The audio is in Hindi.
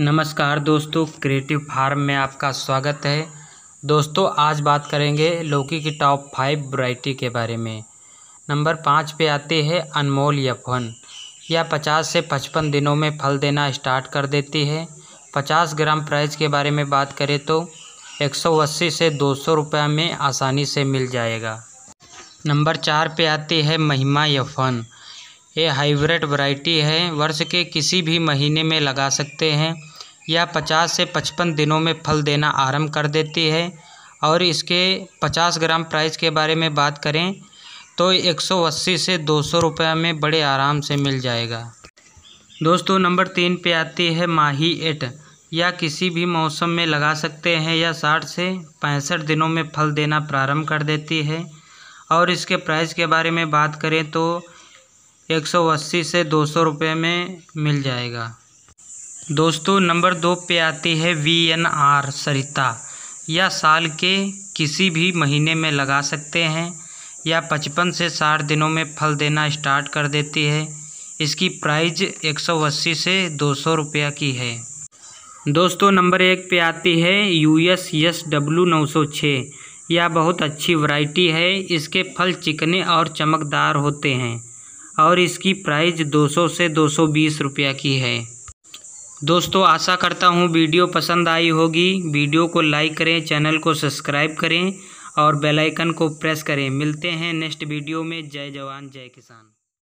नमस्कार दोस्तों क्रिएटिव फार्म में आपका स्वागत है। दोस्तों, आज बात करेंगे लौकी की टॉप फाइव वैरायटी के बारे में। नंबर पाँच पे आते हैं अनमोल यफन। यह पचास से पचपन दिनों में फल देना स्टार्ट कर देती है। पचास ग्राम प्राइस के बारे में बात करें तो एक सौ अस्सी से दो सौ रुपये में आसानी से मिल जाएगा। नंबर चार पे आती है महिमा यफन। ये हाइब्रिड वैरायटी है। वर्ष के किसी भी महीने में लगा सकते हैं। यह पचास से पचपन दिनों में फल देना आरंभ कर देती है। और इसके पचास ग्राम प्राइस के बारे में बात करें तो एक सौ अस्सी से दो सौ रुपये में बड़े आराम से मिल जाएगा। दोस्तों, नंबर तीन पे आती है माही एट। या किसी भी मौसम में लगा सकते हैं या साठ से पैंसठ दिनों में फल देना प्रारंभ कर देती है। और इसके प्राइस के बारे में बात करें तो एक सौ अस्सी से दो सौ रुपये में मिल जाएगा। दोस्तों, नंबर दो पे आती है वी एन आर सरिता। यह साल के किसी भी महीने में लगा सकते हैं, या पचपन से साठ दिनों में फल देना स्टार्ट कर देती है। इसकी प्राइस एक सौ अस्सी से दो सौ रुपया की है। दोस्तों, नंबर एक पे आती है यू एस एस डब्ल्यू नौ सौ छः यह बहुत अच्छी वैरायटी है। इसके फल चिकने और चमकदार होते हैं, और इसकी प्राइस 200 से 220 रुपया की है। दोस्तों, आशा करता हूँ वीडियो पसंद आई होगी। वीडियो को लाइक करें, चैनल को सब्सक्राइब करें और बेल आइकन को प्रेस करें। मिलते हैं नेक्स्ट वीडियो में। जय जवान, जय किसान।